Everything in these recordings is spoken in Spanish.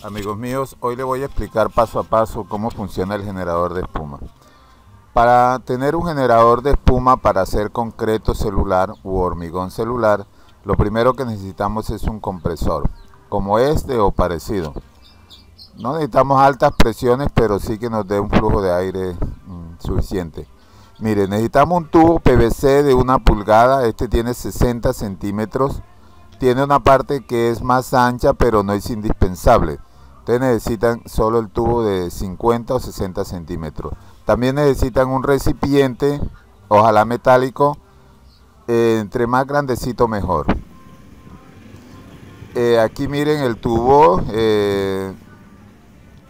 Amigos míos, hoy les voy a explicar paso a paso cómo funciona el generador de espuma. Para tener un generador de espuma para hacer concreto celular u hormigón celular, lo primero que necesitamos es un compresor, como este o parecido. No necesitamos altas presiones, pero sí que nos dé un flujo de aire mm, suficiente. Mire, necesitamos un tubo PVC de una pulgada, este tiene 60 centímetros, tiene una parte que es más ancha, pero no es indispensable Ustedes necesitan solo el tubo de 50 o 60 centímetros. También necesitan un recipiente, ojalá metálico, eh, entre más grandecito mejor. Eh, aquí miren el tubo, eh,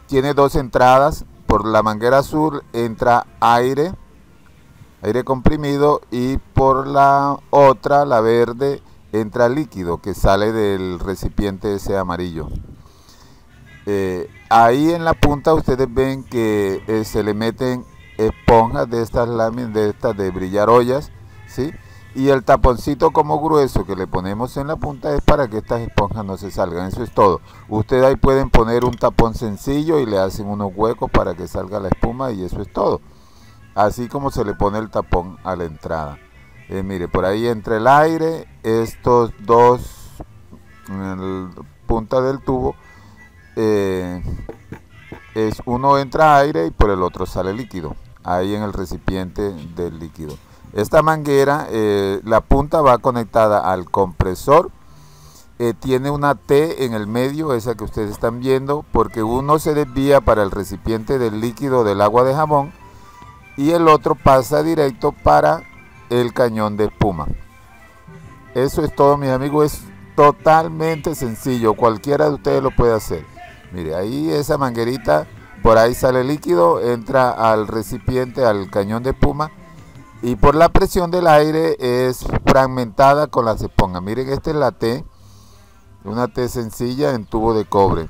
tiene dos entradas. Por la manguera azul entra aire, aire comprimido y por la otra, la verde, entra líquido que sale del recipiente ese amarillo. Eh, ahí en la punta ustedes ven que eh, se le meten esponjas de estas láminas, de estas de brillar ollas, ¿sí? Y el taponcito como grueso que le ponemos en la punta es para que estas esponjas no se salgan, eso es todo. Ustedes ahí pueden poner un tapón sencillo y le hacen unos huecos para que salga la espuma y eso es todo. Así como se le pone el tapón a la entrada. Eh, mire, por ahí entre el aire, estos dos, en la punta del tubo, eh, es uno entra aire y por el otro sale líquido, ahí en el recipiente del líquido. Esta manguera, eh, la punta va conectada al compresor, eh, tiene una T en el medio, esa que ustedes están viendo, porque uno se desvía para el recipiente del líquido del agua de jabón y el otro pasa directo para el cañón de espuma. Eso es todo mis amigos, es totalmente sencillo, cualquiera de ustedes lo puede hacer. Mire, ahí esa manguerita, por ahí sale líquido, entra al recipiente, al cañón de espuma y por la presión del aire es fragmentada con las esponjas. Miren, esta es la T, una T sencilla en tubo de cobre.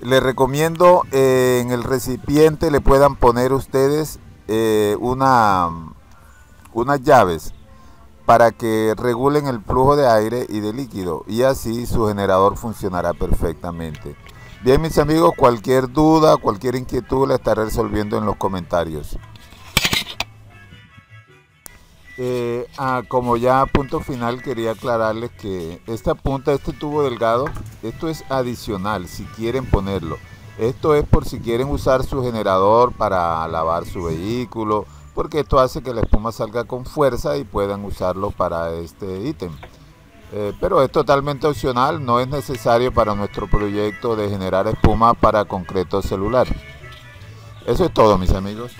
Les recomiendo eh, en el recipiente le puedan poner ustedes eh, una, unas llaves para que regulen el flujo de aire y de líquido y así su generador funcionará perfectamente. Bien mis amigos, cualquier duda, cualquier inquietud la estaré resolviendo en los comentarios. Eh, ah, como ya punto final quería aclararles que esta punta, este tubo delgado, esto es adicional si quieren ponerlo. Esto es por si quieren usar su generador para lavar su vehículo, porque esto hace que la espuma salga con fuerza y puedan usarlo para este ítem. Eh, pero es totalmente opcional, no es necesario para nuestro proyecto de generar espuma para concreto celular. Eso es todo mis amigos.